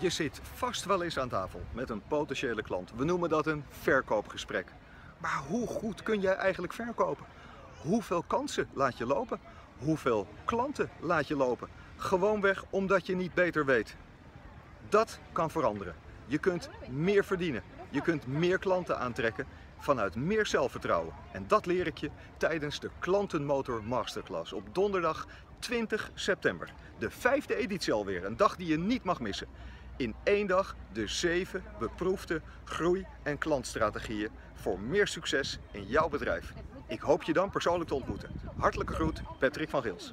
Je zit vast wel eens aan tafel met een potentiële klant. We noemen dat een verkoopgesprek. Maar hoe goed kun jij eigenlijk verkopen? Hoeveel kansen laat je lopen? Hoeveel klanten laat je lopen? Gewoonweg omdat je niet beter weet. Dat kan veranderen. Je kunt meer verdienen. Je kunt meer klanten aantrekken vanuit meer zelfvertrouwen. En dat leer ik je tijdens de Klantenmotor Masterclass op donderdag 20 september. De vijfde editie alweer, een dag die je niet mag missen. In één dag de zeven beproefde groei- en klantstrategieën voor meer succes in jouw bedrijf. Ik hoop je dan persoonlijk te ontmoeten. Hartelijke groet, Patrick van Gils.